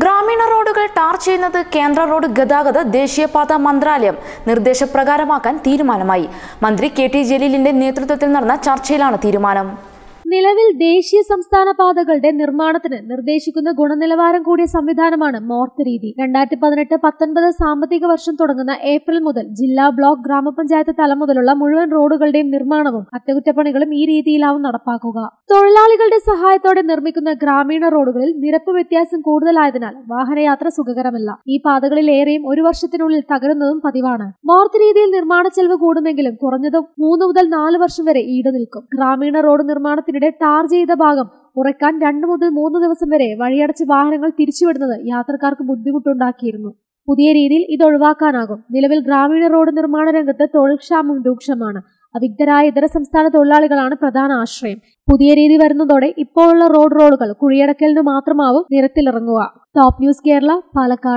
ഗ്രാമീണ റോഡുകൾ ടാർ ചെയ്യുന്നത് കേന്ദ്ര റോഡ് ഗതാഗത ദേശീയപാത മന്ത്രാലയം നിർദ്ദേശപ്രകാരമാക്കാൻ തീരുമാനമായി. മന്ത്രി കെ ടി ജലീലിന്റെ നേതൃത്വത്തിൽ നടന്ന ചർച്ചയിലാണ് തീരുമാനം. നിലവിൽ ദേശീയ സംസ്ഥാന പാതകളുടെ നിർമ്മാണത്തിന് നിർദ്ദേശിക്കുന്ന ഗുണനിലവാരം കൂടിയ സംവിധാനമാണ് മോർത്ത് രീതി. രണ്ടായിരത്തി പതിനെട്ട് പത്തൊൻപത് സാമ്പത്തിക വർഷം തുടങ്ങുന്ന ഏപ്രിൽ മുതൽ ജില്ലാ ബ്ലോക്ക് ഗ്രാമപഞ്ചായത്ത് തലം മുതലുള്ള മുഴുവൻ റോഡുകളുടെയും നിർമ്മാണവും അറ്റകുറ്റപ്പണികളും ഈ രീതിയിലാവും നടപ്പാക്കുക. തൊഴിലാളികളുടെ സഹായത്തോടെ നിർമ്മിക്കുന്ന ഗ്രാമീണ റോഡുകളിൽ നിരപ്പ് വ്യത്യാസം കൂടുതലായതിനാൽ വാഹനയാത്ര സുഖകരമല്ല. ഈ പാതകളിൽ ഏറെയും ഒരു വർഷത്തിനുള്ളിൽ തകരുന്നതും പതിവാണ്. മോർത്ത് രീതിയിൽ നിർമ്മാണ ചെലവ് കൂടുമെങ്കിലും കുറഞ്ഞത് മൂന്ന് മുതൽ നാല് വർഷം വരെ ഈട് നിൽക്കും. ഗ്രാമീണ റോഡ് നിർമ്മാണത്തിനിടെ ടാർ ചെയ്ത ഭാഗം ഉറക്കാൻ രണ്ടു മുതൽ മൂന്ന് ദിവസം വരെ വഴിയടച്ച് വാഹനങ്ങൾ തിരിച്ചുവിടുന്നത് യാത്രക്കാർക്ക് ബുദ്ധിമുട്ടുണ്ടാക്കിയിരുന്നു. പുതിയ രീതിയിൽ ഇത് ഒഴിവാക്കാനാകും. നിലവിൽ ഗ്രാമീണ റോഡ് നിർമ്മാണ രംഗത്ത് തൊഴിൽക്ഷാമം രൂക്ഷമാണ്. അവിഗ്ധരായ ഇതര സംസ്ഥാന തൊഴിലാളികളാണ് പ്രധാന ആശ്രയം. പുതിയ രീതി വരുന്നതോടെ ഇപ്പോഴുള്ള റോഡ് റോഡുകൾ കുഴിയടക്കലിന് മാത്രമാവും നിരത്തിലിറങ്ങുക. Top news Kerala Palakkad.